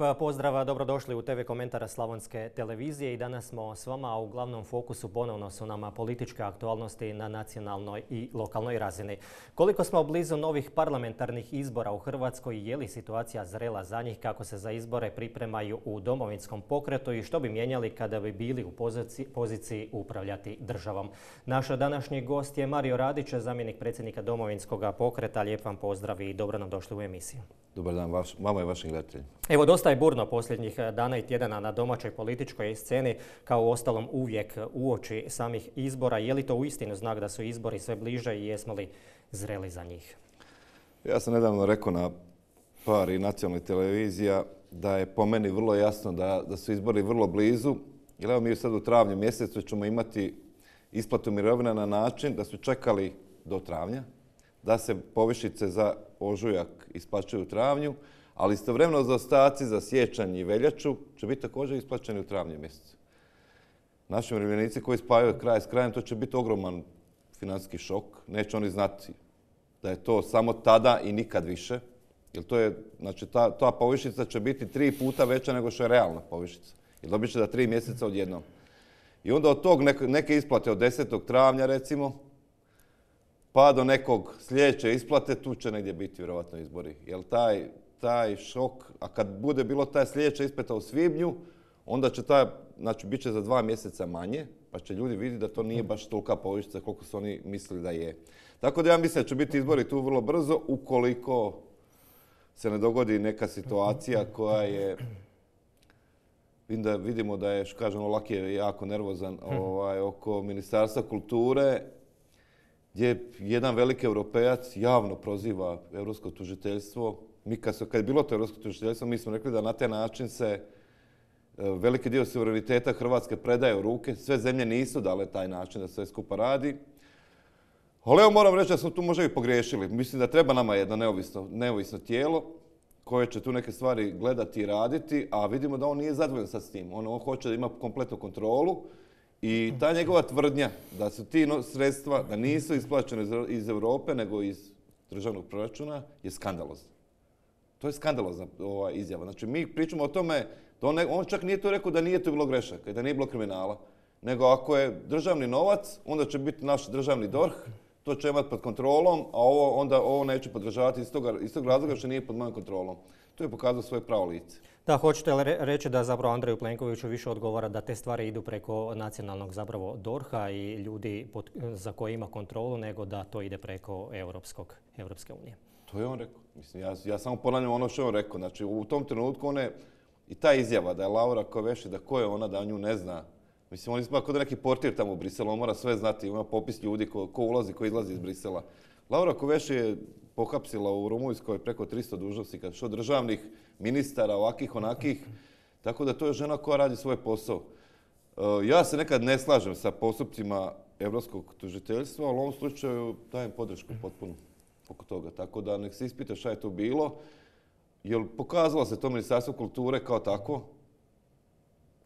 Lijep pozdrav, dobrodošli u TV komentara Slavonske televizije i danas smo s vama, a u glavnom fokusu ponovno su nama političke aktualnosti na nacionalnoj i lokalnoj razini. Koliko smo blizu novih parlamentarnih izbora u Hrvatskoj, je li situacija zrela za njih, kako se za izbore pripremaju u domovinskom pokretu i što bi mijenjali kada bi bili u poziciji, upravljati državom. Naš današnji gost je Mario Radić, zamjenik predsjednika domovinskog pokreta. Lijep vam pozdrav i dobro nam došli u emisiju. Dobar dan vama i vašim gledateljima. Evo, dosta je burno posljednjih dana i tjedana na domaćoj političkoj sceni, kao u ostalom uvijek uoči samih izbora. Je li to uistinu znak da su izbori sve bliže i jesmo li zreli za njih? Ja sam nedavno rekao na par i nacionalnih televizija da je po meni vrlo jasno da, da su izbori vrlo blizu. Jer evo mi sad u travnju mjesecu ćemo imati isplatu mirovina na način da su čekali do travnja, da se povišice za ožujak isplaćuju u travnju, ali istovremeno zaostaci za sjećanj i veljaču će biti također isplaćeni u travnju mjesecu. Naši umirovljenici koji spajaju kraj s krajem, to će biti ogroman financijski šok. Neće oni znati da je to samo tada i nikad više. Jer to je, znači ta, ta povišica će biti tri puta veća nego što je realna povišica. Jer dobit će za tri mjeseca odjednom. I onda od tog neke isplate od 10. travnja recimo, pa do nekog sljedeće isplate, tu će negdje biti vjerojatno izbori. Jer taj, taj šok, a kad bude bilo taj sljedeća isplata u svibnju, onda će taj, znači bit će za dva mjeseca manje, pa će ljudi vidjeti da to nije baš tolika povišica koliko su oni mislili da je. Tako da ja mislim da će biti izbori tu vrlo brzo, ukoliko se ne dogodi neka situacija koja je vidimo da je, kažemo, Laki je jako nervozan ovaj, oko Ministarstva kulture gdje jedan veliki europejac javno proziva europsko tužiteljstvo. Mi kad, kad je bilo to europsko tužiteljstvo, mi smo rekli da na taj način se e, veliki dio suvereniteta Hrvatske predaje u ruke. Sve zemlje nisu dale taj način da sve skupa radi. Ali evo moram reći da smo tu možda i pogriješili. Mislim da treba nama jedno neovisno, neovisno tijelo koje će tu neke stvari gledati i raditi, a vidimo da on nije zadovoljan sad s tim. On hoće da ima kompletnu kontrolu i ta njegova tvrdnja da su ti sredstva, da nisu isplaćene iz Europe nego iz državnog proračuna je skandalozna. To je skandalozna ova izjava. Znači mi pričamo o tome, da on, čak nije to rekao da nije to bilo grešaka i da nije bilo kriminala. Nego ako je državni novac, onda će biti naš državni DORH, to će imati pod kontrolom, a ovo onda ovo neće podržavati iz, iz tog razloga što nije pod mojom kontrolom. To je pokazao svoje pravo lice. Da, hoćete li reći da zapravo Andreju Plenkoviću više odgovara da te stvari idu preko nacionalnog zapravo DORH-a i ljudi za koje ima kontrolu, nego da to ide preko Europskog, Europske unije? To je on rekao. Mislim, ja, ja samo ponavljam ono što je on rekao. Znači, u tom trenutku one, i ta izjava da je Laura Koveši, da ko je ona, da nju ne zna. Mislim, on izgleda kao da neki portir tamo u Briselu, on mora sve znati, ima popis ljudi ko, ko ulazi, ko izlazi iz Brisela. Laura Koveši je pohapsila u Rumunjskoj preko 300 dužnosnika, što državnih ministara, ovakih, onakih. Tako da to je žena koja radi svoj posao. E, ja se nekad ne slažem sa postupcima Europskog tužiteljstva, ali u ovom slučaju dajem podršku potpuno oko toga. Tako da nek se ispita šta je to bilo. Jer pokazalo se to Ministarstvo kulture kao tako.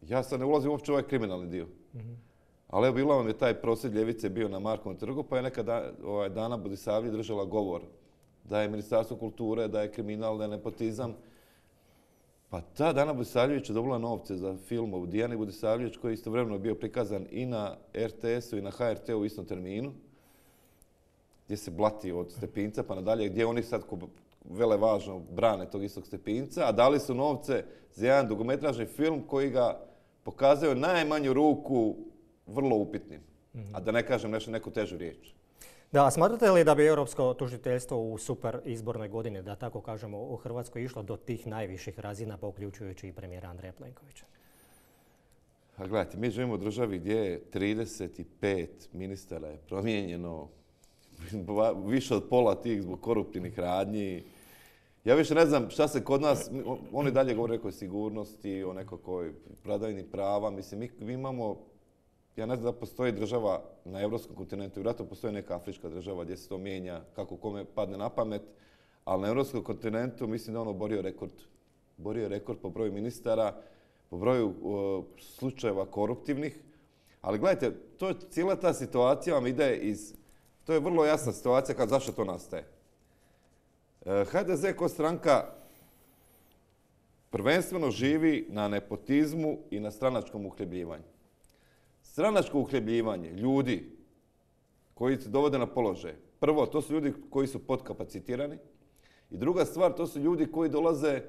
Ja sad ne ulazim uopće u ovaj kriminalni dio. Ali evo bilo vam je taj prosvjed ljevice bio na Markovom trgu, pa je neka ovaj, Dana Budisavlje držala govor da je Ministarstvo kulture, da je kriminal, da je nepotizam. Pa ta Dana Budisavljević je dobila novce za film o Dijani Budisavljević koji je istovremeno bio prikazan i na RTS-u i na HRT-u u istom terminu gdje se blati od Stepinca pa nadalje, gdje oni sad vele važno brane tog istog Stepinca, a dali su novce za jedan dugometražni film koji ga pokazuje najmanju ruku vrlo upitnim. A da ne kažem nešto neku težu riječ. Da, smatrate li da bi Europsko tužiteljstvo u super izbornoj godini, da tako kažemo, u Hrvatskoj išlo do tih najviših razina, pa uključujući i premijera Andreja Plenkovića? A gledajte, mi živimo u državi gdje je 35 ministara je promijenjeno, više od pola tih zbog koruptivnih radnji. Ja više ne znam šta se kod nas, oni dalje govore o nekoj sigurnosti, o nekoj pradajni prava. Mislim, mi imamo ja ne znam da postoji država na europskom kontinentu, vjerojatno postoji neka afrička država gdje se to mijenja kako kome padne na pamet, ali na europskom kontinentu mislim da ono borio rekord. Borio rekord po broju ministara, po broju slučajeva koruptivnih. Ali gledajte, to je cijela ta situacija vam ide iz... To je vrlo jasna situacija kad zašto to nastaje. E, HDZ ko stranka prvenstveno živi na nepotizmu i na stranačkom uhljebljivanju. Stranačko uhljebljivanje ljudi koji se dovode na položaj. Prvo, to su ljudi koji su podkapacitirani. I druga stvar, to su ljudi koji dolaze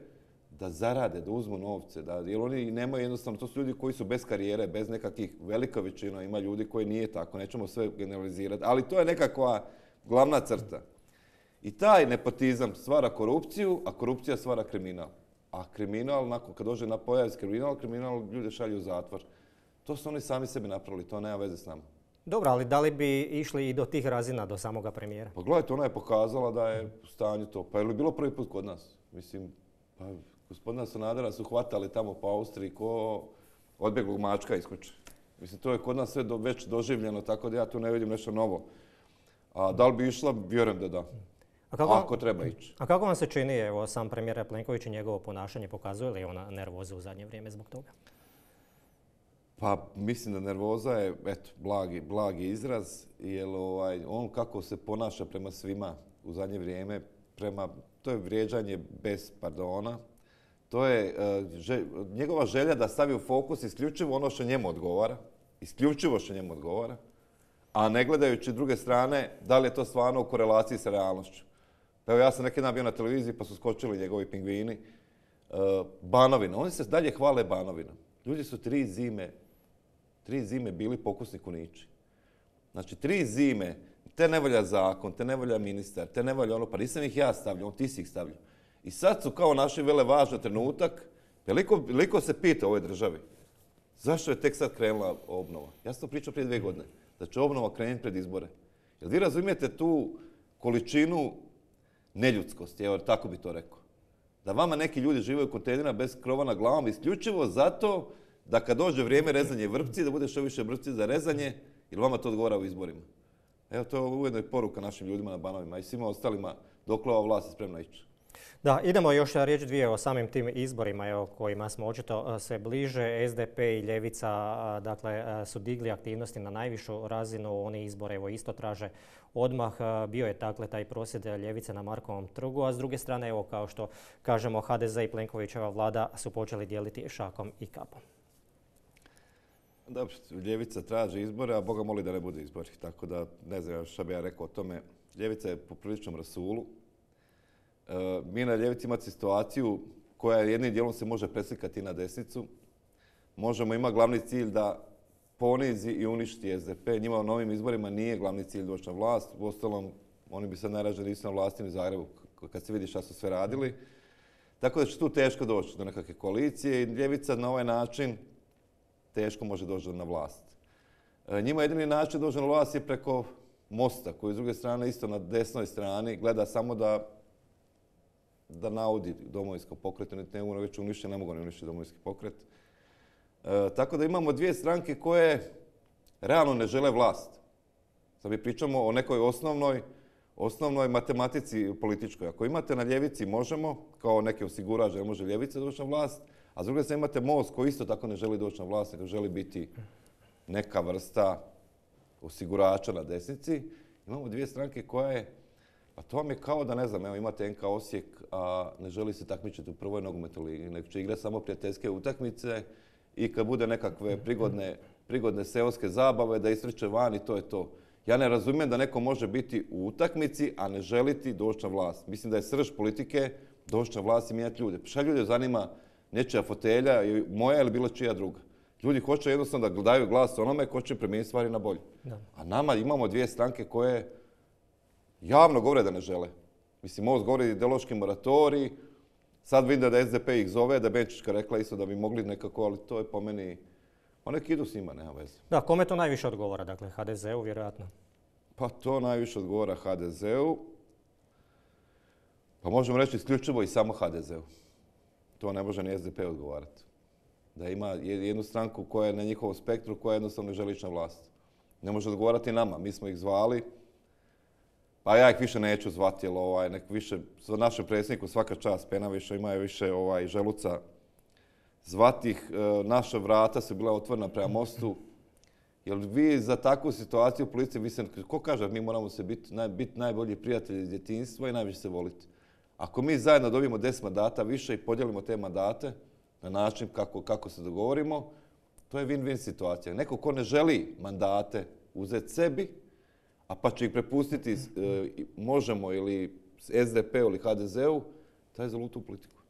da zarade, da uzmu novce, da, jer oni nemaju jednostavno, to su ljudi koji su bez karijere, bez nekakvih, velika većina, ima ljudi koji nije tako, nećemo sve generalizirati, ali to je nekakva glavna crta. I taj nepotizam stvara korupciju, a korupcija stvara kriminal. A kriminal, nakon kad dođe na pojav kriminal, kriminal ljude šalju u zatvor. To su oni sami sebi napravili, to nema veze s nama. Dobro, ali da li bi išli i do tih razina, do samoga premijera? Pa gledajte, ona je pokazala da je u stanju to. Pa je li bilo prvi put kod nas? Mislim, pa gospodina Sanadera su hvatali tamo po Austriji ko odbjeglog mačka iskoče. Mislim, to je kod nas sve već doživljeno, tako da ja tu ne vidim nešto novo. A da li bi išla? Vjerujem da da. A kako, ako treba ići. A kako vam se čini, evo, sam premijer Plenković i njegovo ponašanje, pokazuje li ona nervozu u zadnje vrijeme zbog toga? Pa mislim da nervoza je, eto, blagi, blagi izraz, jer ovaj, on kako se ponaša prema svima u zadnje vrijeme, prema, to je vrijeđanje bez pardona, to je e, njegova želja da stavi u fokus isključivo ono što njemu odgovara, isključivo što njemu odgovara, a ne gledajući druge strane da li je to stvarno u korelaciji sa realnošću. Pa evo ja sam neki dan bio na televiziji pa su skočili njegovi pingvini. E, Banovina, oni se dalje hvale Banovinom. Ljudi su tri zime, tri zime bili pokusni kunići. Znači tri zime, te ne volja zakon, te ne volja ministar, te ne volja ono, pa nisam ih ja stavljao, ti si ih stavljao. I sad su kao naši vele važan trenutak, veliko, se pita u ovoj državi, zašto je tek sad krenula obnova? Ja sam to pričao prije dvije godine, da će obnova krenuti pred izbore. Jel vi razumijete tu količinu neljudskosti, evo tako bi to rekao. Da vama neki ljudi žive u kontejnerima bez krova na glavom isključivo zato da kad dođe vrijeme rezanje vrpci, da bude što više vrpci za rezanje, jer vama to odgovara u izborima. Evo, to je ujedno i poruka našim ljudima na banovima i svima ostalima dok ova vlast je spremna ići. Da, idemo još riječ dvije o samim tim izborima evo, kojima smo očito sve bliže. SDP i Ljevica dakle, su digli aktivnosti na najvišu razinu. Oni izbore evo, isto traže odmah. Bio je dakle, taj prosjed Ljevice na Markovom trgu, a s druge strane, evo, kao što kažemo, HDZ i Plenkovićeva vlada su počeli dijeliti šakom i kapom. Dobro, Ljevica traži izbore, a Boga moli da ne bude izbori. Tako da ne znam šta bi ja rekao o tome. Ljevica je po priličnom rasulu. E, mi na ljevici imati situaciju koja jednim dijelom se može preslikati na desnicu. Možemo imati glavni cilj da ponizi i uništi SDP. Njima u novim izborima nije glavni cilj doći na vlast. Ostalom, oni bi sad najrađe nisu na vlasti u Zagrebu kad se vidi šta su sve radili. Tako da će tu teško doći do nekakve koalicije i ljevica na ovaj način teško može doći na vlast. E, njima jedini način doći na vlast je preko mosta, koji s druge strane isto na desnoj strani gleda samo da da naudi domovinskom pokretu, ne mogu već uništiti, ne mogu ne uništiti domovinski pokret. E, tako da imamo dvije stranke koje realno ne žele vlast. Sad mi pričamo o nekoj osnovnoj, osnovnoj matematici političkoj. Ako imate na ljevici možemo, kao neki osigurač ne može ljevica doći na vlast, a s druge strane imate most koji isto tako ne želi doći na vlast, nego želi biti neka vrsta osigurača na desnici. Imamo dvije stranke koje, pa to vam je kao da ne znam, evo imate NK Osijek, a ne želi se takmičiti u prvoj nogometnoj ligi, nego će igrati samo prijateljske utakmice i kad bude nekakve prigodne, prigodne seoske zabave da istrče van i to je to. Ja ne razumijem da neko može biti u utakmici, a ne želiti doći na vlast. Mislim da je srž politike doći na vlast i mijenjati ljude. Šta ljude zanima nečija fotelja, moja ili bilo čija druga. Ljudi hoće jednostavno da daju glas onome ko će promijeniti stvari na bolje. A nama imamo dvije stranke koje javno govore da ne žele. Mislim, MOST govori ideološki moratorij, sad vidim da SDP ih zove, da je Benčićka rekla isto da bi mogli nekako, ali to je po meni, pa nek idu s njima, nema veze. Da, kome to najviše odgovara, dakle, HDZ-u vjerojatno? Pa to najviše odgovara HDZ-u. Pa možemo reći isključivo i samo HDZ-u to ne može ni SDP odgovarati. Da ima jednu stranku koja je na njihovom spektru, koja jednostavno ne želi ići na vlast. Ne može odgovarati nama, mi smo ih zvali, pa ja ih više neću zvati, jer ovaj, nek više, za našem predsjedniku svaka čast, pena više ima više ovaj, želuca zvati ih, e, naša vrata su bila otvorena prema mostu, jer vi za takvu situaciju u policiji, se, ko kaže, mi moramo se biti, naj, najbolji prijatelji iz djetinstva i najviše se voliti. Ako mi zajedno dobijemo 10 mandata više i podijelimo te mandate na način kako, kako se dogovorimo, to je win-win situacija. Neko ko ne želi mandate uzeti sebi, a pa će ih prepustiti e, možemo ili SDP ili HDZ-u, taj je zalutu politiku.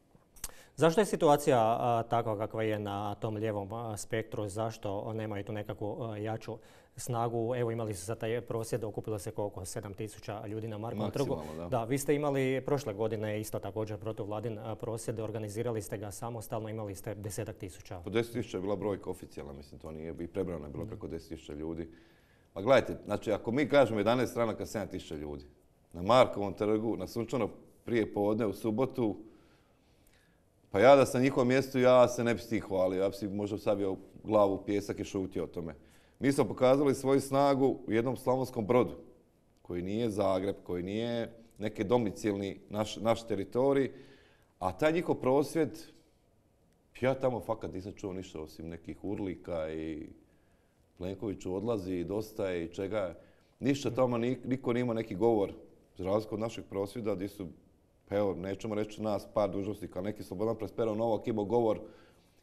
Zašto je situacija takva kakva je na tom lijevom spektru? Zašto nemaju tu nekakvu jaču snagu? Evo imali su za taj prosvjed, okupilo se koliko? 7000 ljudi na Markovom trgu. Da. da, vi ste imali prošle godine isto također vladin prosvjed, organizirali ste ga samostalno, imali ste desetak tisuća. Po deset tisuća je bila brojka oficijalna, mislim, to nije, i prebrano je bilo preko deset tisuća ljudi. Pa gledajte, znači ako mi kažemo 11 stranaka 7000 ljudi, na Markovom trgu, na sunčano prije podne u subotu, pa ja da sam njihovom mjestu, ja se ne bi s tim hvalio. Ja bi si možda savio glavu u pjesak i šutio o tome. Mi smo pokazali svoju snagu u jednom slavonskom brodu, koji nije Zagreb, koji nije neki domicilni naš, naš teritorij, a taj njihov prosvjed, ja tamo fakat nisam čuo ništa osim nekih urlika i Plenkoviću odlazi i dosta je i čega. Ništa tamo niko nije imao neki govor, za razliku od našeg prosvjeda, gdje su pa evo, nećemo reći nas, par dužnosnika, neki Slobodan Presperov Novak imao govor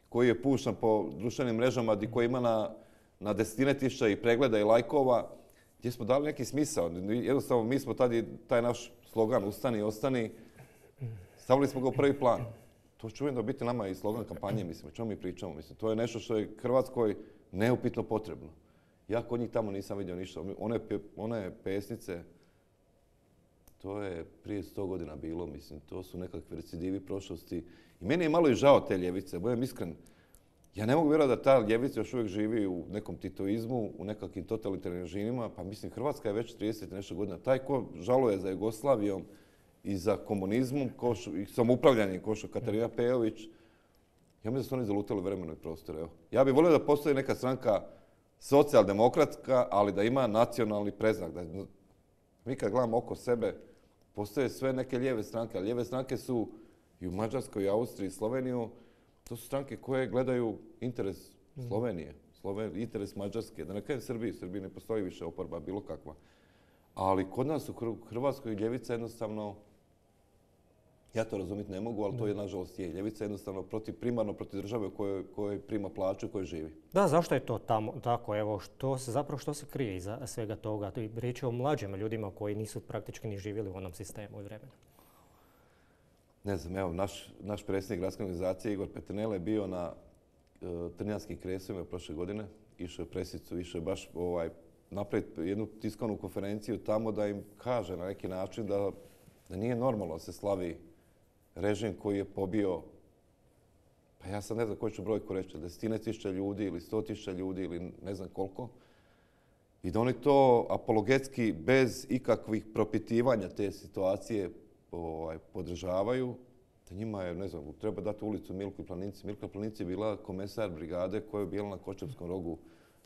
koji je pušten po društvenim mrežama, gdje koji ima na, na desetine tisuća i pregleda i lajkova, gdje smo dali neki smisao. Jednostavno, mi smo tada taj naš slogan Ustani, ostani, stavili smo ga u prvi plan. To će ujedno biti nama i slogan kampanje, mislim, o čemu mi pričamo. Mislim, to je nešto što je Hrvatskoj neupitno potrebno. Ja kod njih tamo nisam vidio ništa. One, one pesnice, to je prije sto godina bilo, mislim, to su nekakvi recidivi prošlosti. I meni je malo i žao te ljevice, budem iskren. Ja ne mogu vjerovati da ta ljevica još uvijek živi u nekom titoizmu, u nekakvim totalitarnim režimima. Pa mislim, Hrvatska je već 30 nešto godina. Taj ko žaluje za Jugoslavijom i za komunizmom i samoupravljanjem ko što Katarina Pejović, ja mislim da su oni zalutali vremenu i prostor. Evo. Ja bih volio da postoji neka stranka socijaldemokratska, ali da ima nacionalni preznak. Da, mi kad gledamo oko sebe, postoje sve neke lijeve stranke, a lijeve stranke su i u Mađarskoj, i Austriji, i Sloveniju, to su stranke koje gledaju interes mhm. Slovenije, interes Mađarske, da ne kažem Srbiji, Srbiji ne postoji više oporba, bilo kakva. Ali kod nas u Hrvatskoj ljevica jednostavno, ja to razumjeti ne mogu, ali to je nažalost je. Ljevica je jednostavno protiv, primarno protiv države u kojoj, prima plaću u kojoj živi. Da, zašto je to tamo, tako? Evo, što se, zapravo što se krije iza svega toga? Riječ je o mlađim ljudima koji nisu praktički ni živjeli u onom sistemu i vremenu. Ne znam, evo, naš, naš predsjednik gradske organizacije Igor Petrinele je bio na uh, Trnjanskim kresovima prošle godine. Išao je presicu, išao je baš ovaj, napraviti jednu tiskovnu konferenciju tamo da im kaže na neki način da, da nije normalno da se slavi režim koji je pobio, pa ja sad ne znam koju ću brojku reći, desetine tisuća ljudi ili sto tisuća ljudi ili ne znam koliko, i da oni to apologetski bez ikakvih propitivanja te situacije ovaj, podržavaju, da njima je, ne znam, treba dati ulicu Milku Planinci. Milka Planinci je bila komesar brigade koja je bila na Kočevskom rogu.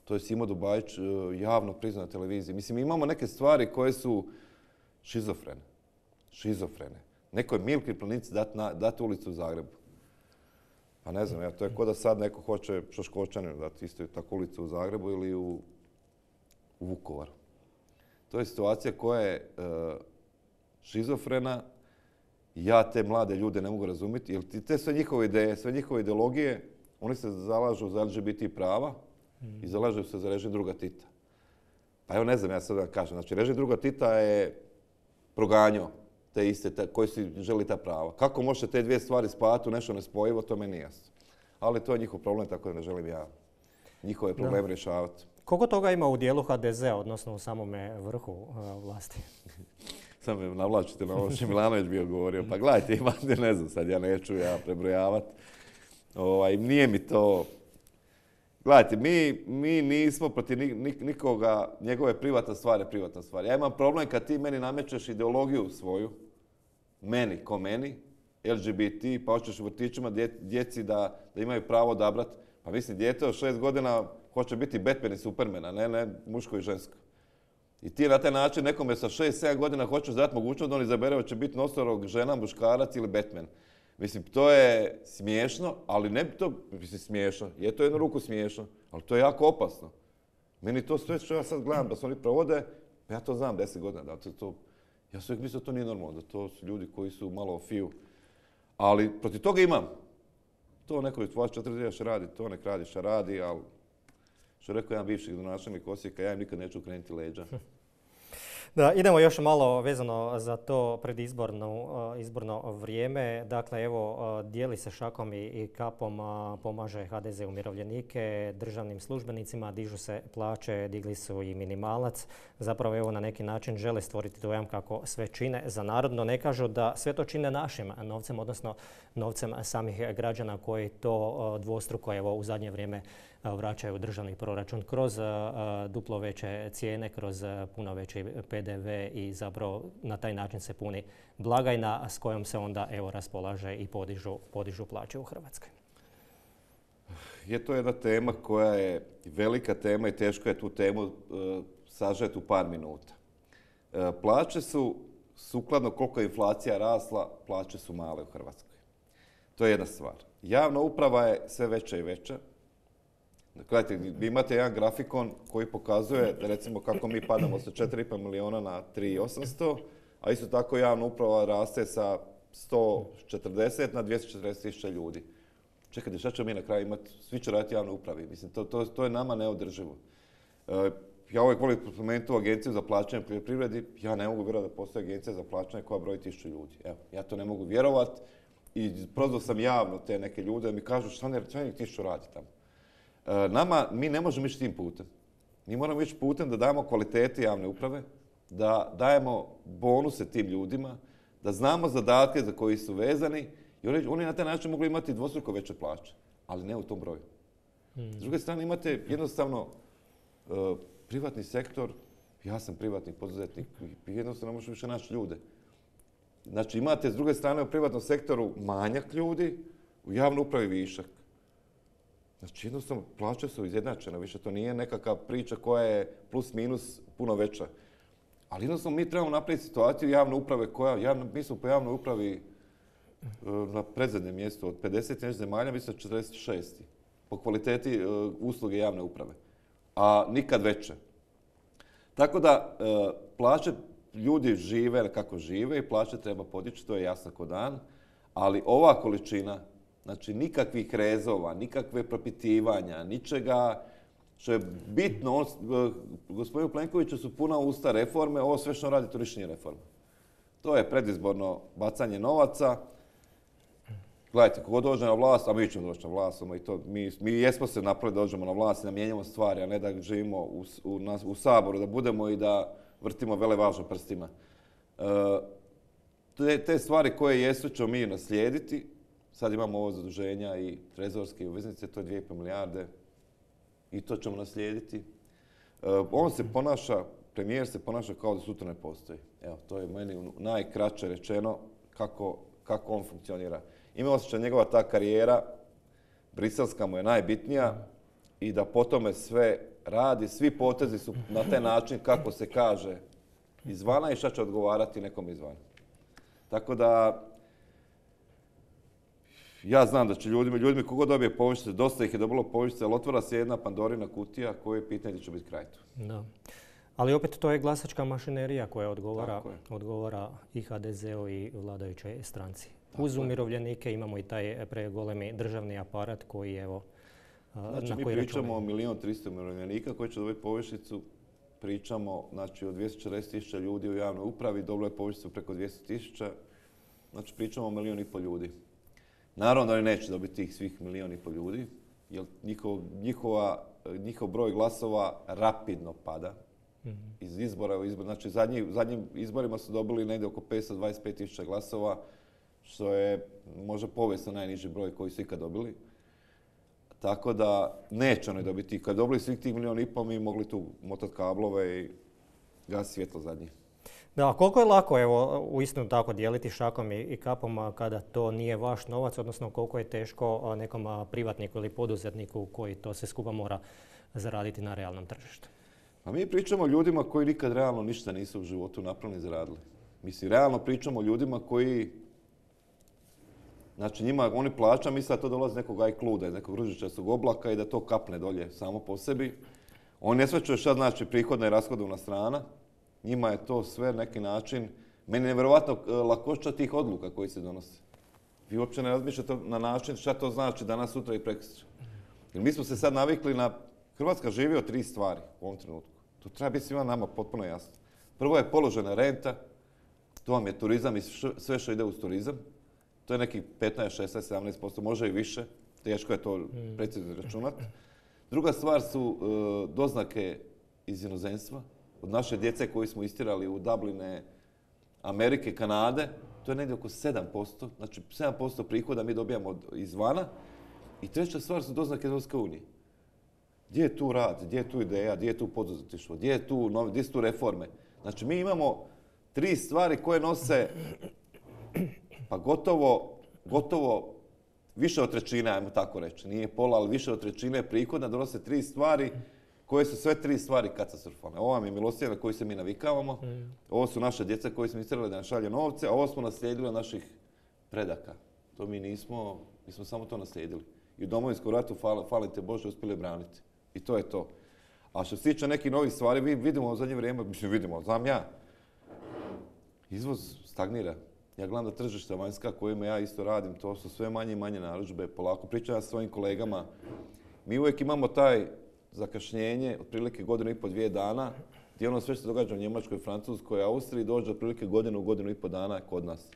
To je Simo Dubajić eh, javno priznao na televiziji. Mislim, imamo neke stvari koje su šizofrene. Šizofrene nekoj Milki Planici dati dat ulicu u Zagrebu. Pa ne znam, ja, to je kao da sad neko hoće Šoškočaninu dati isto tako ulicu u Zagrebu ili u, u Vukovaru. To je situacija koja je e, šizofrena ja te mlade ljude ne mogu razumjeti, jer te sve njihove ideje, sve njihove ideologije, oni se zalažu za LGBT prava i zalažu se za režim druga Tita. Pa evo ne znam, ja sad da kažem, znači režim druga Tita je proganjao te iste, koji si želi ta prava. Kako može te dvije stvari spati u nešto nespojivo, to meni jasno. Ali to je njihov problem, tako da ne želim ja njihove probleme rješavati. Koliko toga ima u dijelu HDZ, odnosno u samome vrhu uh, vlasti? Sam me navlačite na ovo što Milanović bio govorio. Pa gledajte, imate, ne znam, sad ja neću ja prebrojavati. Ovaj, nije mi to... Gledajte, mi, mi nismo protiv nikoga, njegove privatne stvari, privatna stvar. Ja imam problem kad ti meni namećeš ideologiju svoju, meni, ko meni, LGBT, pa hoćeš u vrtićima djeci da, da imaju pravo odabrati. Pa mislim, dijete od šest godina hoće biti Batman i Superman, a ne, ne muško i žensko. I ti na taj način nekome sa šest, sedam godina hoćeš dati mogućnost da on izabere hoće biti nosorog žena, muškarac ili Batman. Mislim, to je smiješno, ali ne bi to, mislim, smiješno. Je to jednu ruku smiješno, ali to je jako opasno. Meni to sve što ja sad gledam da se oni provode, pa ja to znam deset godina, da to, to Ja sam uvijek mislio da to nije normalno, da to su ljudi koji su malo fiju. Ali protiv toga imam. To neko iz vas četiri radi, to nek radi što radi, ali što rekao jedan bivši gradonačelnik Osijeka, ja im nikad neću ukrenuti leđa. Da, idemo još malo vezano za to predizborno izborno vrijeme. Dakle, evo, dijeli se šakom i, kapom, pomaže HDZ umirovljenike, državnim službenicima, dižu se plaće, digli su i minimalac. Zapravo, evo, na neki način žele stvoriti dojam kako sve čine za narodno. Ne kažu da sve to čine našim novcem, odnosno novcem samih građana koji to dvostruko, evo, u zadnje vrijeme vraćaju državni proračun kroz duplo veće cijene, kroz puno veći PDV i zapravo na taj način se puni blagajna s kojom se onda evo raspolaže i podižu, podižu plaće u Hrvatskoj. Je to jedna tema koja je velika tema i teško je tu temu e, sažeti u par minuta. E, plaće su, sukladno koliko je inflacija rasla, plaće su male u Hrvatskoj. To je jedna stvar. Javna uprava je sve veća i veća. Gledajte, vi imate jedan grafikon koji pokazuje recimo kako mi padamo sa 4,5 milijuna na 3,800, a isto tako javna uprava raste sa 140 na 240 tisuća ljudi. Čekajte, šta ćemo mi na kraju imati? Svi će raditi javnoj upravi. Mislim, to, to, to je nama neodrživo. E, ja uvijek volim spomenuti agenciju za plaćanje poljoprivredi. Ja ne mogu vjerovati da postoji agencija za plaćanje koja broji tisuću ljudi. Evo, ja to ne mogu vjerovati. I prozvao sam javno te neke ljude da mi kažu šta ne, šta njih tisuću radi tamo. E, nama, mi ne možemo ići tim putem. Mi moramo ići putem da dajemo kvalitete javne uprave, da dajemo bonuse tim ljudima, da znamo zadatke za koji su vezani i oni, na taj način mogu imati dvostruko veće plaće, ali ne u tom broju. Hmm. S druge strane imate jednostavno e, privatni sektor, ja sam privatni poduzetnik, jednostavno možeš više naći ljude. Znači imate s druge strane u privatnom sektoru manjak ljudi, u javnoj upravi višak. Znači jednostavno plaće su izjednačene, više to nije nekakva priča koja je plus minus puno veća. Ali jednostavno mi trebamo napraviti situaciju javne uprave koja, mi smo po javnoj upravi e, na predzadnjem mjestu od 50 nešto zemalja, mi smo 46. Po kvaliteti e, usluge javne uprave. A nikad veće. Tako da e, plaće ljudi žive kako žive i plaće treba podići, to je jasno ko dan. Ali ova količina Znači nikakvih rezova, nikakve propitivanja, ničega što je bitno. On, e, gospodinu Plenkoviću su puna usta reforme, ovo sve što radi nije reforma. To je predizborno bacanje novaca. Gledajte, kako dođe na vlast, a mi ćemo doći na vlast, i to, mi, jesmo se napravili da dođemo na vlast i da mijenjamo stvari, a ne da živimo u, u, u Saboru, da budemo i da vrtimo vele važno prstima. E, te, te stvari koje jesu ćemo mi naslijediti, Sad imamo ovo zaduženja i trezorske obveznice, to je 2,5 milijarde i to ćemo naslijediti. E, on se ponaša, premijer se ponaša kao da sutra ne postoji. Evo, to je meni najkraće rečeno kako, kako on funkcionira. Ima osjećaj njegova ta karijera, briselska mu je najbitnija i da po tome sve radi, svi potezi su na taj način kako se kaže izvana i šta će odgovarati nekom izvana. Tako da ja znam da će ljudima, ljudima kogo dobije povišice, dosta ih je dobilo povišice, ali otvara se jedna pandorina kutija koje je pitanje će biti kraj tu. Da. Ali opet to je glasačka mašinerija koja odgovara, odgovara i HDZ-u i vladajućoj stranci. Uz umirovljenike imamo i taj pregolemi državni aparat koji evo Znači na mi pričamo o milijun tristo umirovljenika koji će dobiti povišicu, pričamo znači, o 240 tisuća ljudi u javnoj upravi, dobilo je povišicu preko 200 tisuća, znači pričamo o milijun i pol ljudi. Naravno da oni neće dobiti tih svih milijun i pol ljudi, jer njihov, njihova, njihov broj glasova rapidno pada. Mhm. Iz izbora u izbor. Znači, zadnji, zadnjim izborima su dobili negdje oko 525 tisuća glasova, što je možda povijesno najniži broj koji su ikad dobili. Tako da neće oni dobiti. Kad dobili svih tih milijuna i pol, mi mogli tu motati kablove i gasi svjetlo zadnji. Da, koliko je lako evo uistinu tako dijeliti šakom i, kapom kada to nije vaš novac, odnosno koliko je teško nekom privatniku ili poduzetniku koji to se skupa mora zaraditi na realnom tržištu? A mi pričamo o ljudima koji nikad realno ništa nisu u životu napravili i zaradili. Mislim, realno pričamo o ljudima koji Znači njima, oni plaća, misle da to dolazi nekog kluda, iz nekog ružičastog oblaka i da to kapne dolje samo po sebi. Oni ne shvaćaju šta znači prihodna i rashodovna strana njima je to sve neki način Meni je nevjerojatno e, lakoća tih odluka koji se donose. Vi uopće ne razmišljate na način šta to znači danas, sutra i prekosutra. Jer mi smo se sad navikli na... Hrvatska živi od tri stvari u ovom trenutku. To treba biti svima nama potpuno jasno. Prvo je položena renta, to vam je turizam i sve što ide uz turizam. To je nekih 15, 16, 17%, može i više. Teško je to mm. precizno računati. Druga stvar su e, doznake iz inozemstva. Od naše djece koji smo istirali u Dubline, Amerike, Kanade, to je negdje oko 7%. Znači 7% prihoda mi dobijamo izvana. I treća stvar su doznake Europske unije. Gdje je tu rad, gdje je tu ideja, gdje je tu poduzetništvo, gdje, je tu novi, gdje su tu reforme. Znači mi imamo tri stvari koje nose pa gotovo, gotovo više od trećine, ajmo tako reći. Nije pola, ali više od trećine prihoda donose tri stvari koje su sve tri stvari katastrofalne. Ovo vam je milostinja na koju se mi navikavamo. Mm. Ovo su naše djeca koji smo istirali da nam šalje novce, a ovo smo naslijedili od naših predaka. To mi nismo, mi smo samo to naslijedili. I u domovinskom ratu, falite Bože, uspjeli braniti. I to je to. A što se tiče nekih novih stvari, vi vidimo u zadnje vrijeme, mislim vidimo, znam ja, izvoz stagnira. Ja gledam da tržište vanjska kojima ja isto radim, to su sve manje i manje narudžbe. Polako pričam sa svojim kolegama. Mi uvijek imamo taj zakašnjenje, otprilike godinu i po dvije dana, gdje ono sve što se događa u Njemačkoj, Francuskoj, Austriji, dođe otprilike godinu, godinu i po dana kod nas.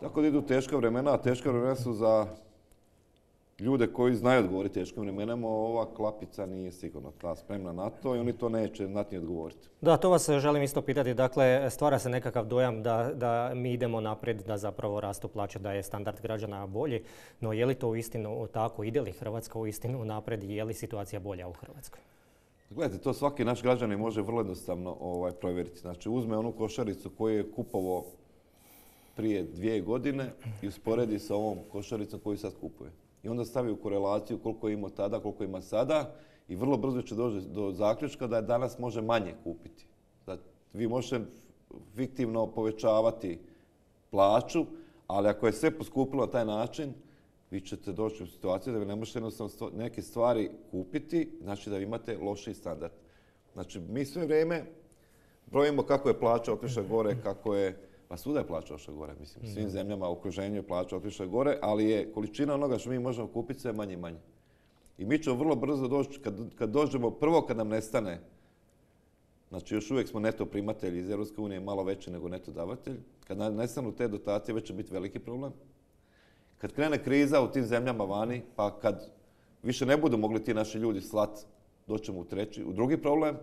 Tako da idu teška vremena, a teška vremena su za ljude koji znaju odgovoriti teškim vremenima, ova klapica nije sigurno ta spremna na to i oni to neće znati odgovoriti. Da, to vas želim isto pitati. Dakle, stvara se nekakav dojam da, da mi idemo naprijed, da zapravo rastu plaće, da je standard građana bolji. No je li to u istinu tako? Ide li Hrvatska u istinu naprijed je li situacija bolja u Hrvatskoj? Gledajte, to svaki naš građanin može vrlo jednostavno ovaj, provjeriti. Znači, uzme onu košaricu koju je kupovao prije dvije godine i usporedi sa ovom košaricom koju sad kupuje i onda stavi u korelaciju koliko je imao tada, koliko ima sada i vrlo brzo će doći do zaključka da je danas može manje kupiti. Da vi možete fiktivno povećavati plaću, ali ako je sve poskupilo na taj način, vi ćete doći u situaciju da vi ne možete jednostavno neke stvari kupiti, znači da vi imate loši standard. Znači, mi sve vrijeme brojimo kako je plaća otišla gore, kako je pa svuda je plaća otišla gore, mislim. U svim zemljama u okruženju je plaća otišla gore, ali je količina onoga što mi možemo kupiti sve manje i manje. I mi ćemo vrlo brzo doći, kad, dođemo, prvo kad nam nestane, znači još uvijek smo neto primatelji iz Europske unije malo veći nego neto davatelj, kad nestanu te dotacije već će biti veliki problem. Kad krene kriza u tim zemljama vani, pa kad više ne budu mogli ti naši ljudi slat, doćemo u treći, u drugi problem,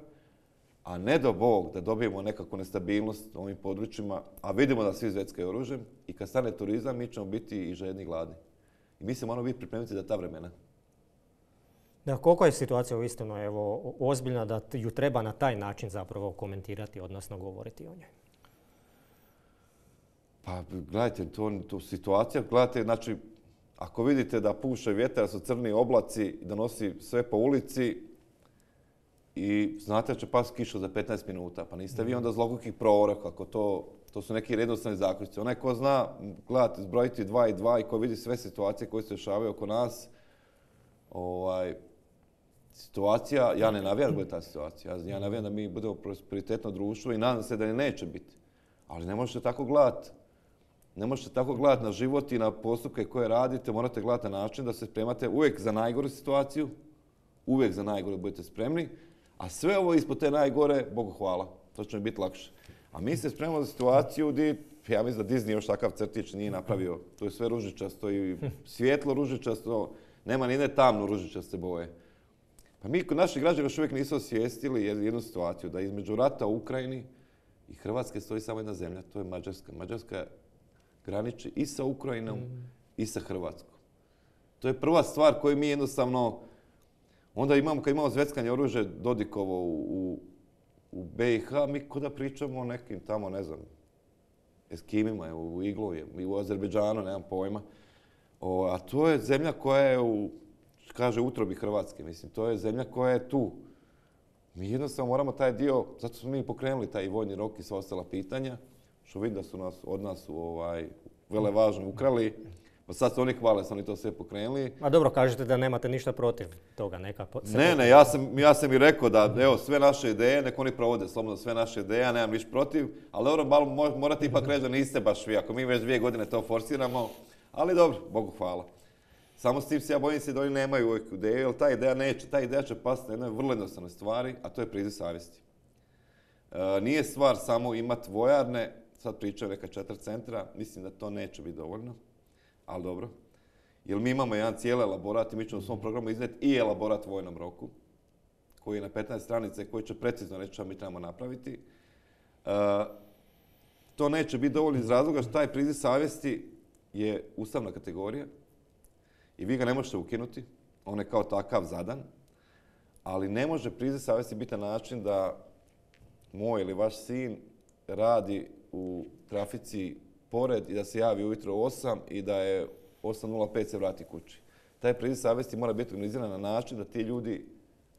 a ne do Bog da dobijemo nekakvu nestabilnost u ovim područjima, a vidimo da svi zveckaju oružjem i kad stane turizam mi ćemo biti i žedni gladi. I mi se moramo biti pripremiti za ta vremena. Da, koliko je situacija uistinu evo, ozbiljna da ju treba na taj način zapravo komentirati, odnosno govoriti o njoj? Pa gledajte, to, to situacija, gledajte, znači, ako vidite da puše vjetar, su crni oblaci, da nosi sve po ulici, i znate da će pas kiša za 15 minuta, pa niste vi mhm. onda zlogukih proroka, kako to, to su neki redoslovni zaključci. Onaj ko zna gledati, zbrojiti dva i dva i ko vidi sve situacije koje se dešavaju oko nas, ovaj, situacija, ja ne navijam da bude ta situacija, ja navijam da mi budemo prosperitetno društvo i nadam se da je neće biti. Ali ne možete tako gledati. Ne možete tako gledati na život i na postupke koje radite, morate gledati na način da se spremate uvijek za najgoru situaciju, uvijek za najgore budete spremni, a sve ovo ispod te najgore, Bogu hvala, to će mi biti lakše. A mi se spremamo za situaciju gdje, ja mislim da Disney još takav crtić nije napravio. To je sve ružičasto i svjetlo ružičasto, nema ni ne tamno ružičaste boje. Pa mi, naši građani još uvijek nisu osvijestili jednu situaciju, da između rata u Ukrajini i Hrvatske stoji samo jedna zemlja, to je Mađarska. Mađarska graniči i sa Ukrajinom mm. i sa Hrvatskom. To je prva stvar koju mi jednostavno Onda imamo, kad imamo zveckanje oružje Dodikovo u, u BiH, mi kod da pričamo o nekim tamo, ne znam, Eskimima, u Iglu i u Azerbeđanu, nemam pojma. a to je zemlja koja je u, kaže, utrobi Hrvatske, mislim, to je zemlja koja je tu. Mi jednostavno moramo taj dio, zato smo mi pokrenuli taj vojni rok i sva ostala pitanja, što vidim da su nas, od nas ovaj, vele važno ukrali. Pa sad se oni hvale, su oni to sve pokrenuli. A dobro, kažete da nemate ništa protiv toga, neka se Ne, ne, ja sam, ja sam i rekao da, evo, sve naše ideje, nek oni provode slobodno sve naše ideje, ja nemam ništa protiv, ali dobro, malo morate ipak reći da niste baš vi, ako mi već dvije godine to forsiramo, ali dobro, Bogu hvala. Samo s tim se ja bojim se da oni nemaju uvijek ideju, jer ta ideja neće, ta ideja će pasti na jednoj vrlo jednostavnoj stvari, a to je priziv savjesti. E, nije stvar samo imati vojarne, sad pričaju neka četiri centra, mislim da to neće biti dovoljno, ali dobro. Jer mi imamo jedan cijeli elaborat i mi ćemo u svom programu iznijeti i elaborat vojnom roku, koji je na 15 stranica i koji će precizno reći što mi trebamo napraviti. E, to neće biti dovoljno iz razloga što taj priziv savjesti je ustavna kategorija i vi ga ne možete ukinuti, on je kao takav zadan, ali ne može priziv savjesti biti na način da moj ili vaš sin radi u trafici pored i da se javi ujutro u 8 i da je 8.05 se vrati kući. Taj priziv savjesti mora biti organiziran na način da ti ljudi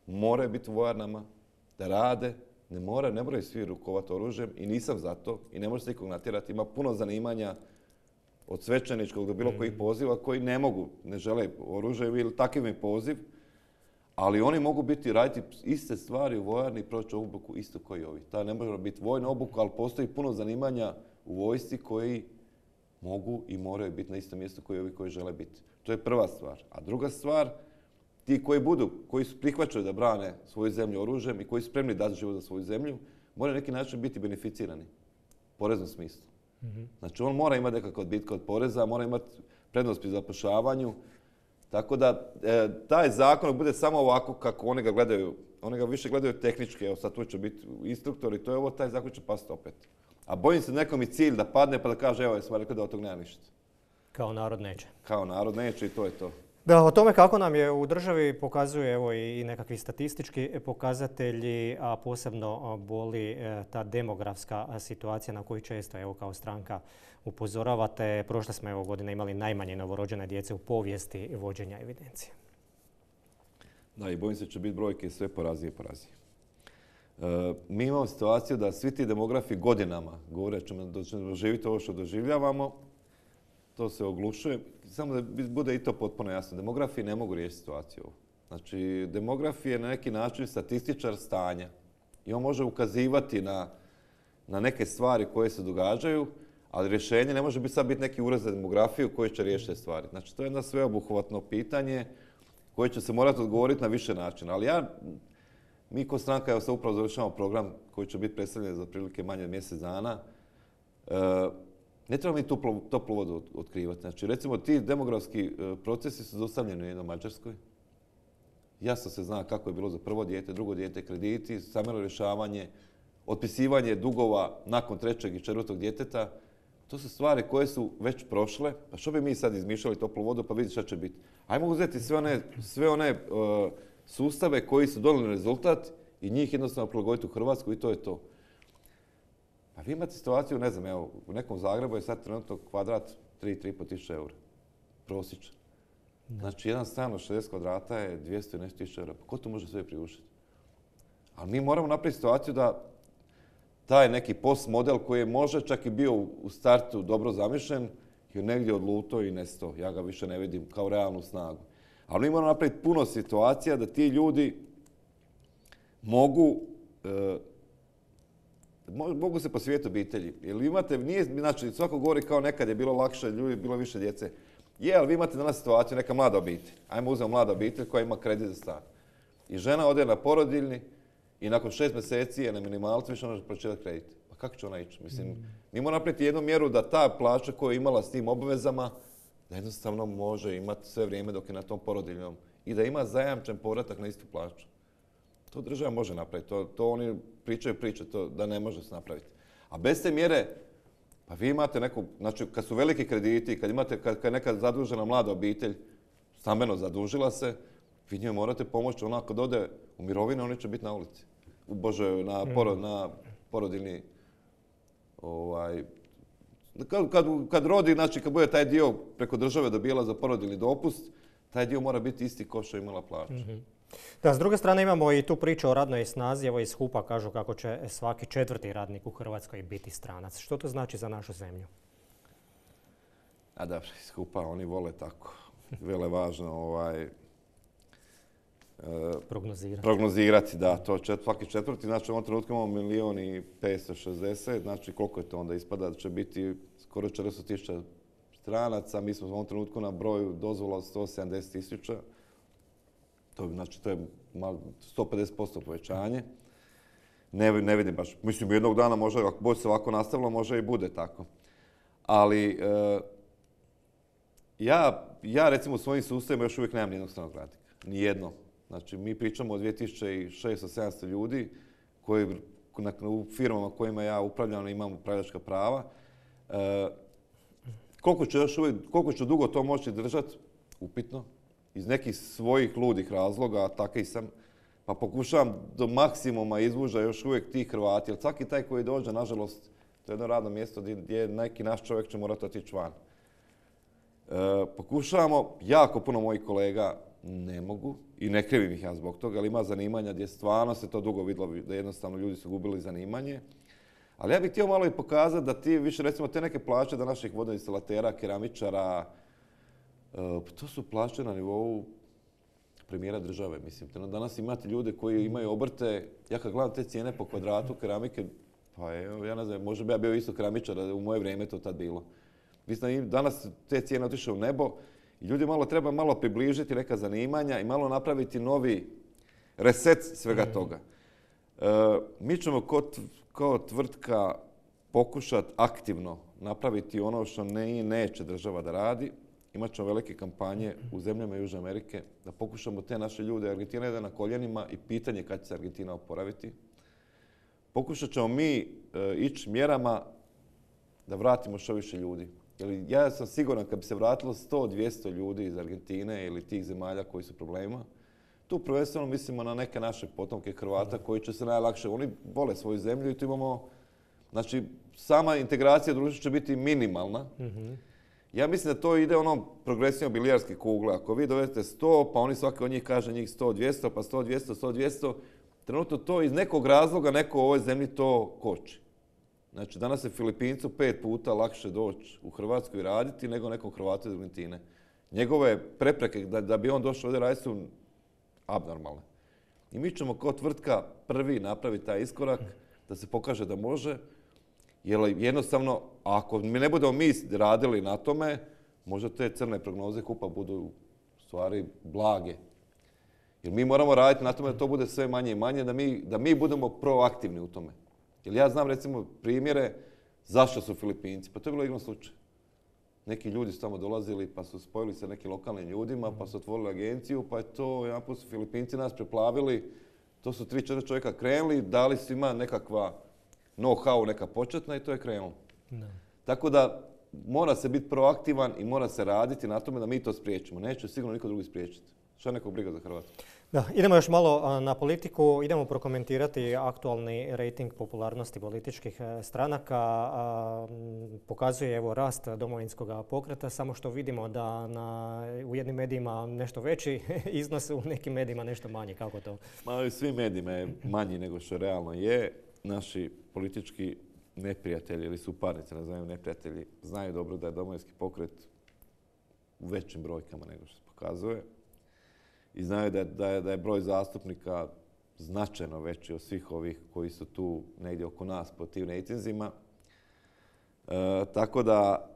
moraju biti u vojarnama, da rade, ne moraju, ne moraju svi rukovati oružjem i nisam za to i ne može se nikog natjerati. Ima puno zanimanja od svećeničkog do bilo kojih poziva koji ne mogu, ne žele oružje ili takav im poziv, ali oni mogu biti raditi iste stvari u vojarni i proći obuku isto kao i ovi. Ta ne može biti vojna obuka, ali postoji puno zanimanja u vojsci koji mogu i moraju biti na istom mjestu koji ovi koji žele biti. To je prva stvar. A druga stvar, ti koji budu, koji su prihvaćaju da brane svoju zemlju oružjem i koji su spremni dati život za svoju zemlju, moraju na neki način biti beneficirani u poreznom smislu. Znači on mora imati nekakav odbitka od poreza, mora imati prednost pri zapošljavanju. Tako da e, taj zakon bude samo ovako kako oni ga gledaju, oni ga više gledaju tehnički, evo sad tu će biti instruktor i to je ovo, taj zakon će pasti opet. A bojim se nekom i cilj da padne pa da kaže evo jesmo rekli da od tog nema ništa. Kao narod neće. Kao narod neće i to je to. Da, o tome kako nam je u državi pokazuje evo i nekakvi statistički pokazatelji, a posebno boli e, ta demografska situacija na koju često evo kao stranka upozoravate. Prošle smo evo godine imali najmanje novorođene djece u povijesti vođenja evidencije. Da, i bojim se će biti brojke sve porazije i porazije. E, mi imamo situaciju da svi ti demografi godinama govore da ćemo doživjeti ovo što doživljavamo, to se oglušuje. Samo da bude i to potpuno jasno. Demografi ne mogu riješiti situaciju. Znači, demograf je na neki način statističar stanja. I on može ukazivati na, na neke stvari koje se događaju, ali rješenje ne može biti sad biti neki ured za demografiju koji će riješiti stvari. Znači, to je jedno sveobuhvatno pitanje koje će se morati odgovoriti na više načina. Ali ja, mi kao stranka, evo sad upravo završavamo program koji će biti predstavljen za prilike manje od mjesec dana. E, ne treba mi toplu, toplu vodu od- otkrivati. Znači, recimo, ti demografski e, procesi su dostavljeni u jednoj Mađarskoj. Jasno se zna kako je bilo za prvo dijete, drugo dijete, krediti, stambeno rješavanje, otpisivanje dugova nakon trećeg i četvrtog djeteta. To su stvari koje su već prošle. Pa što bi mi sad izmišljali toplu vodu pa vidjeti šta će biti? Ajmo uzeti sve one, sve one e, sustave koji su donijeli rezultat i njih jednostavno prilagoditi u Hrvatsku i to je to. Pa vi imate situaciju, ne znam, evo, u nekom Zagrebu je sad trenutno kvadrat 3-3,5 tisuća eura. Prosječan. Znači, jedan stan od 60 kvadrata je 200 i nešto tisuća eura. Pa ko to može sve priuštiti? Ali mi moramo napraviti situaciju da taj neki post model koji je možda čak i bio u u startu dobro zamišljen je negdje odluto i nesto. Ja ga više ne vidim kao realnu snagu. Ali mi moramo napraviti puno situacija da ti ljudi mogu e, Mo- mogu se posvijeti obitelji. Jer vi imate, nije, znači svako govori kao nekad je bilo lakše, ljudi, bilo više djece. Je, ali vi imate danas situaciju, neka mlada obitelj. Ajmo uzmemo mlada obitelj koja ima kredit za stan. I žena ode na porodiljni i nakon šest mjeseci je na minimalcu više ne može pročitati kredit. Pa kako će ona ići? Mislim, mi moramo napraviti jednu mjeru da ta plaća koju je imala s tim obvezama, da jednostavno može imati sve vrijeme dok je na tom porodiljnom i da ima zajamčen povratak na istu plaću. To država može napraviti, to, to oni pričaju priče, to da ne može se napraviti. A bez te mjere, pa vi imate neku, znači kad su veliki krediti, kad imate, kad, je neka zadužena mlada obitelj, stambeno zadužila se, vi njoj morate pomoći, ona kad ode u mirovinu, oni će biti na ulici. U Bože, na, poro, na porodiljni, ovaj, kad, kad, kad rodi, znači kad bude taj dio preko države dobijela za porodiljni dopust, taj dio mora biti isti ko što je imala plaću. Da, s druge strane imamo i tu priču o radnoj snazi. Evo iz HUP-a kažu kako će svaki četvrti radnik u Hrvatskoj biti stranac. Što to znači za našu zemlju? A dobro, skupa, oni vole tako. Vele važno ovaj, prognozirati. Prognozirati, da. To čet, svaki četvrti, znači u ovom trenutku imamo milijon i 560, znači koliko je to onda ispada da će biti skoro 400 tisuća stranaca, mi smo u ovom trenutku na broju dozvola 170 tisuća, to, znači, to je 150% povećanje. Ne, ne vidim baš, mislim jednog dana može, ako bude se ovako nastavilo, može i bude tako. Ali e, ja, ja recimo u svojim sustavima još uvijek nemam nijednog stranog radnika. Nijedno. Znači, mi pričamo o 2600-700 ljudi koji u firmama kojima ja upravljam imam upravljačka prava. E, koliko će još uvijek, koliko će dugo to moći držati, upitno. Iz nekih svojih ludih razloga, a i sam, pa pokušavam do maksimuma izvuža još uvijek tih Hrvati. Jer svaki taj koji dođe, nažalost, to je jedno radno mjesto gdje neki naš čovjek će morati otići van. E, pokušavamo, jako puno mojih kolega ne mogu i ne krivim ih ja zbog toga, ali ima zanimanja gdje stvarno se to dugo vidjelo da jednostavno ljudi su gubili zanimanje. Ali ja bih htio malo i pokazati da ti više recimo te neke plaće da naših vodoinstalatera, keramičara, e, pa to su plaće na nivou premijera države. Mislim, danas imate ljude koji imaju obrte, ja kad gledam te cijene po kvadratu keramike, pa evo, ja ne znam, možda bi ja bio isto keramičar, u moje vrijeme to tad bilo. Mislim, danas te cijene otišle u nebo, ljudi malo treba malo približiti neka zanimanja i malo napraviti novi reset svega mm. toga. E, mi ćemo kao, tvrtka pokušati aktivno napraviti ono što ne i neće država da radi. Imat ćemo velike kampanje u zemljama Južne Amerike da pokušamo te naše ljude, Argentina je na koljenima i pitanje kad će se Argentina oporaviti. Pokušat ćemo mi e, ići mjerama da vratimo što više ljudi. Jer ja sam siguran kad bi se vratilo 100-200 ljudi iz Argentine ili tih zemalja koji su problema, tu prvenstveno mislimo na neke naše potomke Hrvata koji će se najlakše, oni vole svoju zemlju i tu imamo, znači sama integracija društva će biti minimalna. Mhm. Ja mislim da to ide ono progresijom bilijarske kugle. Ako vi dovedete 100, pa oni svaki od njih kaže njih 100, 200, pa 100, 200, 100, 200, trenutno to iz nekog razloga neko u ovoj zemlji to koči. Znači, danas je Filipincu pet puta lakše doći u Hrvatsku raditi nego nekom Hrvatu iz Argentine. Njegove prepreke da, bi on došao ovdje raditi su abnormalne. I mi ćemo kao tvrtka prvi napraviti taj iskorak da se pokaže da može. Jer jednostavno, ako mi ne budemo mi radili na tome, možda te crne prognoze kupa budu stvari blage. Jer mi moramo raditi na tome da to bude sve manje i manje, da mi, da mi budemo proaktivni u tome. Jer ja znam recimo primjere zašto su Filipinci. Pa to je bilo igrom slučaj. Neki ljudi su tamo dolazili pa su spojili se nekim lokalnim ljudima, pa su otvorili agenciju, pa je to, jedan put su Filipinci nas preplavili, to su tri, četiri čovjeka krenuli, dali svima nekakva know-how, neka početna i to je krenulo. Tako da mora se biti proaktivan i mora se raditi na tome da mi to spriječimo. Neće sigurno niko drugi spriječiti. Šta nekog briga za Hrvatsku? Da, idemo još malo na politiku, idemo prokomentirati aktualni rating popularnosti političkih e, stranaka. Pokazuje evo rast domovinskog pokreta, samo što vidimo da na, u jednim medijima nešto veći iznos, u nekim medijima nešto manji. Kako to? Ma, svim medijima je manji nego što realno je. Naši politički neprijatelji ili suparnici, nazivaju neprijatelji, znaju dobro da je domovinski pokret u većim brojkama nego što se pokazuje i znaju da je, da da je broj zastupnika značajno veći od svih ovih koji su tu negdje oko nas po tim rejtinzima. E, tako da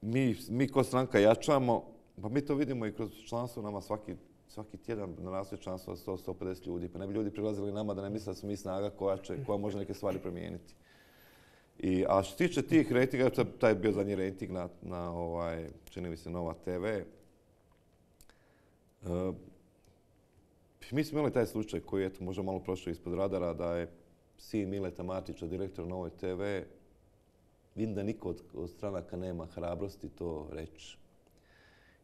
mi, mi ko stranka jačamo, pa mi to vidimo i kroz članstvo nama svaki, svaki tjedan narastuje članstvo od 100-150 ljudi. Pa ne bi ljudi prilazili nama da ne misle da smo mi snaga koja, će, koja može neke stvari promijeniti. I, a što se tiče tih rejtinga, taj je bio zadnji rejting na, na ovaj, čini mi se, Nova TV, mi smo imali taj slučaj koji je možda malo prošao ispod radara da je sin Mileta Matića, direktor Novoj TV, vidim da niko od, stranaka nema hrabrosti to reći.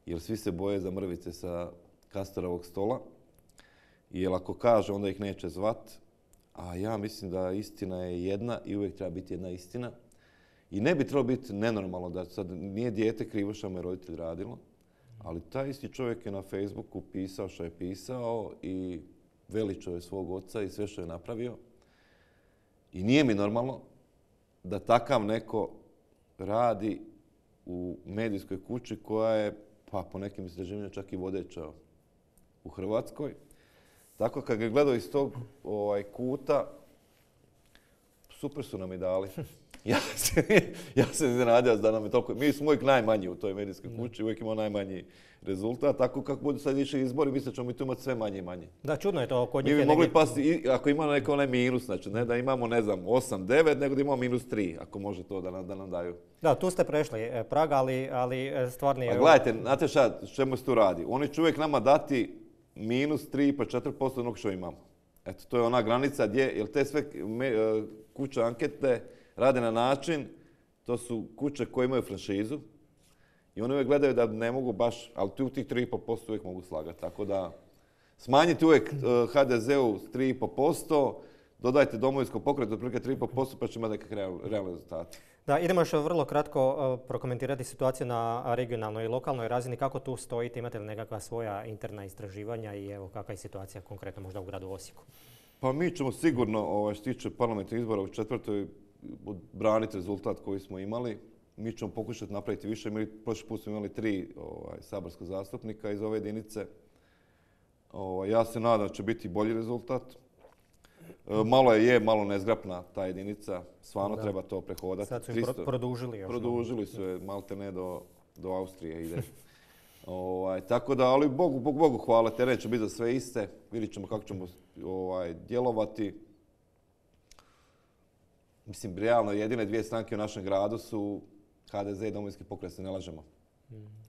Jer svi se boje za mrvice sa Kastorovog stola. Jer ako kaže, onda ih neće zvat. A ja mislim da istina je jedna i uvijek treba biti jedna istina. I ne bi trebalo biti nenormalno da sad nije dijete krivo što roditelj radilo. Ali taj isti čovjek je na Facebooku pisao što je pisao i veličao je svog oca i sve što je napravio. I nije mi normalno da takav neko radi u medijskoj kući koja je, pa po nekim istraživanjima čak i vodeća u Hrvatskoj. Tako kad ga gledao iz tog ovaj, kuta, super su nam i dali. Ja se, ja se iznenadio da nam je toliko... Mi smo uvijek najmanji u toj medijskoj kući, uvijek imamo najmanji rezultat. Tako kako budu sad išli izbori, mislim da ćemo mi tu imati sve manje i manje. Da, čudno je to kod Mi njih. bi je mogli pasti, ako ima neko onaj minus, znači ne da imamo, ne znam, 8, 9, nego da imamo minus 3, ako može to da nam, da nam daju. Da, tu ste prešli e, prag, ali, ali e, stvarni... Pa gledajte, znate šta, čemu se tu radi? Oni će uvijek nama dati minus 3 pa 4% onog što imamo. Eto, to je ona granica gdje, jer te sve me- e, kuće ankete rade na način, to su kuće koje imaju franšizu i oni uvijek gledaju da ne mogu baš, ali tu tih 3,5% uvijek mogu slagati. Tako da smanjite uvijek HDZ-u s 3,5%, dodajte domovinsko pokret otprilike 3,5% pa će imati nekakve real- realne rezultate. Da, idemo još vrlo kratko e, prokomentirati situaciju na regionalnoj i lokalnoj razini. Kako tu stojite? Imate li nekakva svoja interna istraživanja i evo kakva je situacija konkretno možda u gradu Osijeku? Pa mi ćemo sigurno, ovaj, što se tiče parlamentarnih izbora u četvrtoj, braniti rezultat koji smo imali. Mi ćemo pokušati napraviti više. Mi prošli put smo imali tri ovaj, saborska zastupnika iz ove jedinice. Ovaj, ja se nadam da će biti bolji rezultat. E, malo je, je malo nezgrapna ta jedinica. Stvarno treba to prehodati. Sad su im pro- 300 produžili još. Produžili su je, malte ne do, do Austrije ide. ovaj, tako da, ali Bogu, Bogu, Bogu hvala, teren će biti za sve iste. Vidjet ćemo kako ćemo ovaj, djelovati. Mislim, realno, jedine dvije stranke u našem gradu su HDZ i Domovinski pokret, se ne lažemo.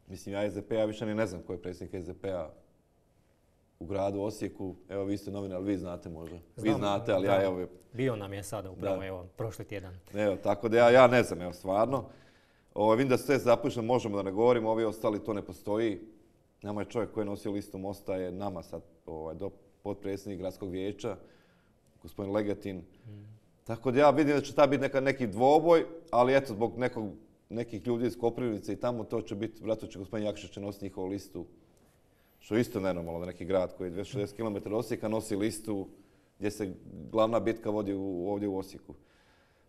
Mislim, ja SDP, ja više ni ne znam ko je predsjednik SDP-a u gradu Osijeku. Evo, vi ste novinar, vi znate možda. vi znate, ali da. ja evo, Bio nam je sada upravo, Da. evo, prošli tjedan. Evo, tako da ja, ja ne znam, evo, stvarno. Ovo, vidim da sve zapušteno, možemo da ne govorimo, ovi ostali to ne postoji. Nama je čovjek koji je nosio listu Mosta, je nama sad ovaj, do potpredsjednik gradskog vijeća, gospodin Legatin. Tako da ja vidim da će ta biti neka, neki dvoboj, ali eto, zbog nekog, nekih ljudi iz Koprivnice i tamo to će biti, vratno će gospodin Jakšić će nositi njihovu listu. Što je isto nenormalno da neki grad koji je 260 km od Osijeka nosi listu gdje se glavna bitka vodi u, ovdje u Osijeku.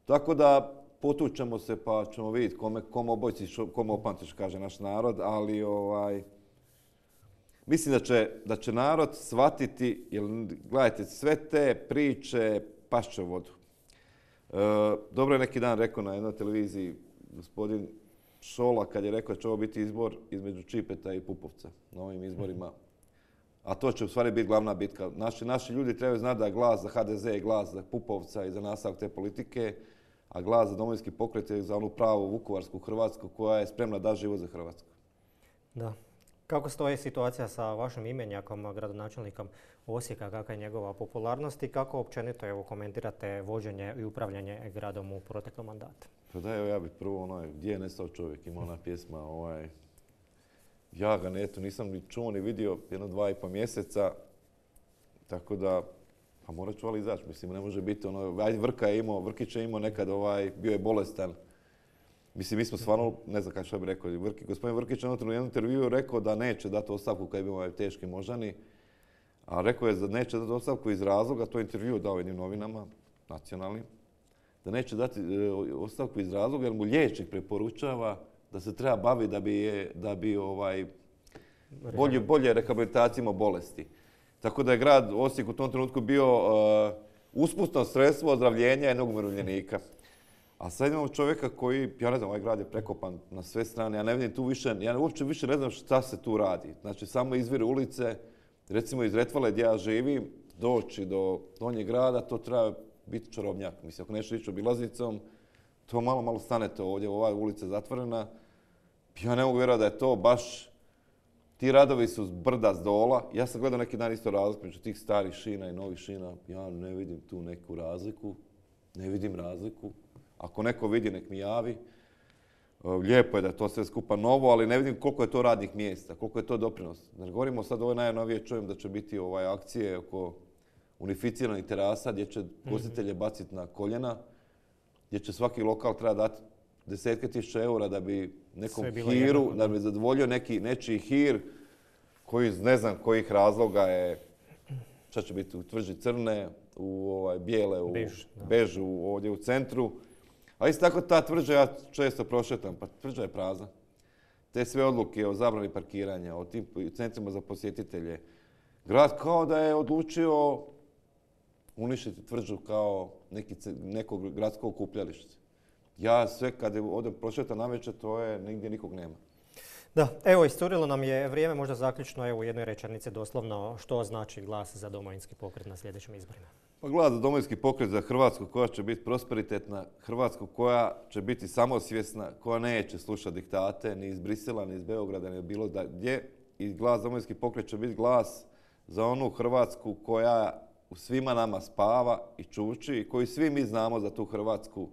Tako da potučemo se pa ćemo vidjeti kome, kome obojci, kome opamtiš, kaže naš narod, ali ovaj, mislim da će, da će narod shvatiti, jer gledajte, sve te priče pašće u vodu. E, dobro je neki dan rekao na jednoj televiziji gospodin Šola kad je rekao da će ovo biti izbor između Čipeta i Pupovca na ovim izborima. A to će u stvari biti glavna bitka. Naši, naši ljudi trebaju znati da je glas za HDZ i glas za Pupovca i za nastavak te politike, a glas za domovinski pokret je za onu pravu Vukovarsku Hrvatsku koja je spremna da život za Hrvatsku. Da. Kako stoji situacija sa vašim imenjakom, gradonačelnikom Osijeka, kakva je njegova popularnost i kako općenito evo, komentirate vođenje i upravljanje gradom u proteklom mandatu? Pa da, evo ja bih prvo ono, gdje je nestao čovjek, ima ona pjesma, ovaj, ja ga ne, eto, nisam ni čuo ni vidio jedno dva i po mjeseca, tako da, pa morat ću ali izaći, mislim, ne može biti ono, ajde Vrka je imao, Vrkić je imao nekad, ovaj, bio je bolestan, Mislim, mi smo stvarno, ne znam kako bi rekao, Vrki, gospodin Vrkić je u jednom intervjuu rekao da neće dati ostavku kad bi imao teški moždani, a rekao je da neće dati ostavku iz razloga, to je intervju dao jednim novinama, nacionalnim, da neće dati e, ostavku iz razloga jer mu liječnik preporučava da se treba baviti da bi, je, da bi ovaj, bolje, bolje rehabilitacije bolesti. Tako da je grad Osijek u tom trenutku bio uh, usputno sredstvo ozdravljenja jednog umirovljenika. A sad imamo čovjeka koji, ja ne znam, ovaj grad je prekopan na sve strane, ja ne vidim tu više, ja uopće više ne znam šta se tu radi. Znači, samo izvire ulice, recimo iz Retvale gdje ja živim, doći do Donjeg grada, to treba biti čarobnjak. Mislim, ako nešto ići obilaznicom, to malo, malo stanete ovdje, ova ulica je zatvorena. Ja ne mogu vjerovati da je to baš, ti radovi su s brda, s dola. Ja sam gledao neki dan isto razliku među tih starih šina i novih šina. Ja ne vidim tu neku razliku. Ne vidim razliku. Ako neko vidi, nek mi javi. Lijepo je da je to sve skupa novo, ali ne vidim koliko je to radnih mjesta, koliko je to doprinos. Znači, govorimo sad ovo najnovije, čujem da će biti ovaj akcije oko unificiranih terasa gdje će gostitelje baciti na koljena, gdje će svaki lokal treba dati desetke tisuća eura da bi nekom hiru, da bi zadovoljio neki, nečiji hir koji iz ne znam kojih razloga je, šta će biti, u tvrđi crne, u ovaj, bijele, u Bež, bežu ovdje u centru. A isto tako ta tvrđa, ja često prošetam, pa tvrđa je prazna. Te sve odluke o zabrani parkiranja, o tim centrima za posjetitelje. Grad kao da je odlučio uništiti tvrđu kao neki, neko gradsko okupljalište. Ja sve kad odem prošetam na večer, to je nigdje nikog nema. Da, evo isturilo nam je vrijeme, možda zaključno evo u jednoj rečenici doslovno što znači glas za domovinski pokret na sljedećim izborima. Pa glas za domovinski pokret za Hrvatsku koja će biti prosperitetna, Hrvatsku koja će biti samosvjesna, koja neće slušati diktate ni iz Brisela, ni iz Beograda, ni bilo da gdje. I glas za domovinski pokret će biti glas za onu Hrvatsku koja u svima nama spava i čuči i koju svi mi znamo za tu Hrvatsku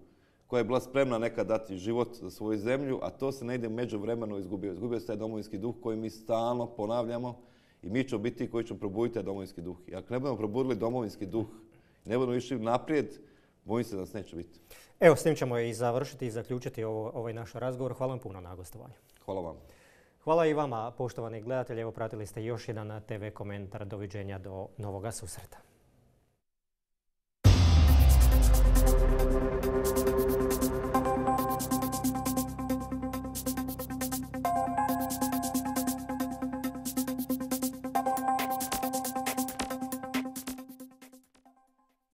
koja je bila spremna nekad dati život za svoju zemlju, a to se negdje među vremenu izgubio. Izgubio se taj domovinski duh koji mi stalno ponavljamo i mi ćemo biti koji ćemo probuditi taj domovinski duh. I ako ne budemo probudili domovinski duh, ne budemo išli naprijed, bojim se da nas neće biti. Evo, s tim ćemo i završiti i zaključiti ovaj naš razgovor. Hvala vam puno na gostovanju. Hvala vam. Hvala i vama, poštovani gledatelji. Evo, pratili ste još jedan TV komentar. Doviđenja do novoga susreta.